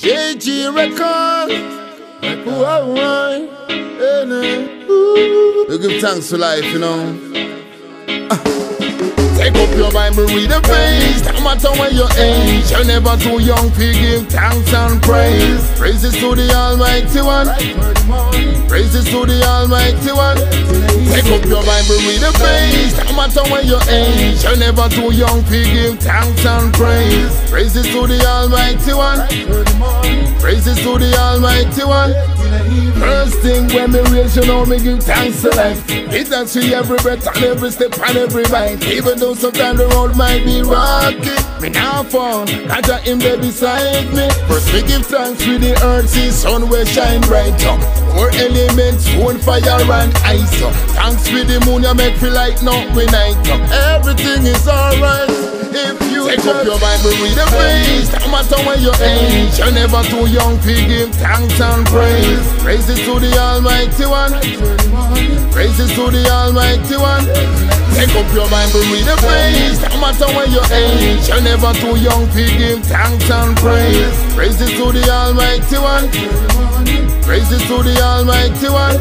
JG Record. Whoa, whoa, hey, nah. You give thanks for life, you know. Up your Bible, read the page. No matter where your age, you're never too young to give thanks and praise. Praises to the Almighty One. Praises to the Almighty One. Take up your Bible, read the page. No matter where your age, you're never too young to give thanks and praise. Praises to the Almighty One. Praises to the Almighty One. First thing when me raise, you know me give thanks to life. It dance for every breath and every step and every bite. Even though sometimes the road might be rocky, me now fall. Cause him there beside me. First me give thanks for the earth, see sun will shine bright up. Four elements, phone, fire and ice up. Thanks for the moon, you make feel like not we night up. Everything is alright. If you take up your Bible, read the page. No matter where your age, you're never too young to give thanks and praise. Praises to the Almighty One. Praises to the Almighty One. Take up your Bible, read the page. No matter where your age, you're never too young to give thanks and praise. Praises to the Almighty One. Praises to the Almighty One.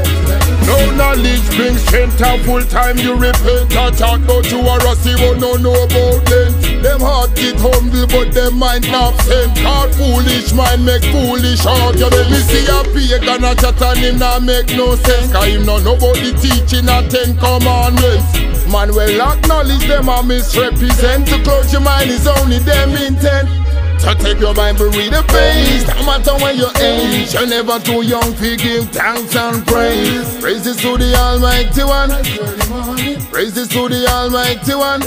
No knowledge brings strength and full time you repent and talk about you are a what no know about them. Them heart get humble but them mind not sent. Call foolish mind make foolish heart. You let me see a pagan a chat and him not make no sense. Cause him no know teaching of ten commandments. Man well acknowledge them and misrepresent. To close your mind is only them intent. So take your Bible, read the page. No matter where your age, you're never too young to give thanks and praise. Praises to the Almighty One. Praises to the Almighty One.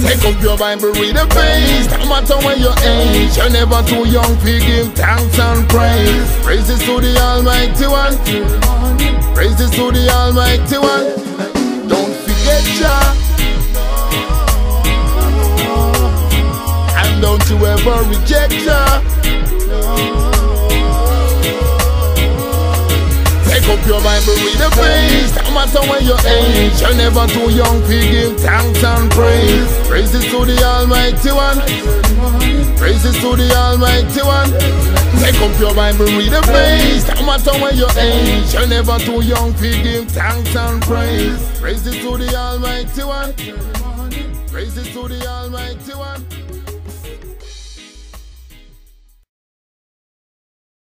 Take up your Bible, read the page. No matter where your age, you're never too young to give thanks and praise. Praises to the Almighty One. Praises to the Almighty You reject Jah. Take up your Bible, read the page. No matter where your age, you're never too young to give thanks and praise. Praises to the Almighty One. Praises to the Almighty One. Take up your Bible, read the page. No matter where your age, you're never too young to give thanks and praise. Praises to the Almighty One. Praises to the Almighty One.